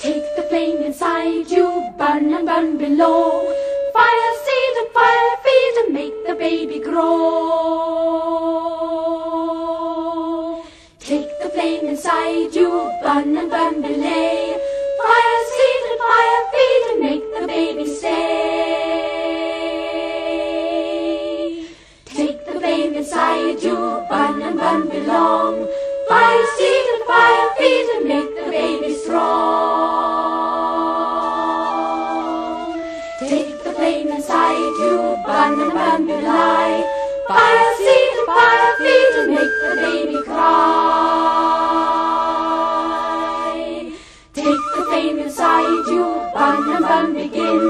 Take the flame inside you, burn and burn below. Fire seed and fire feed and make the baby grow. Take the flame inside you, burn and burn below. Fire seed and fire feed and make the baby stay. Take the flame inside you, burn and burn belong. Fire seed and fire feed and make the you, burn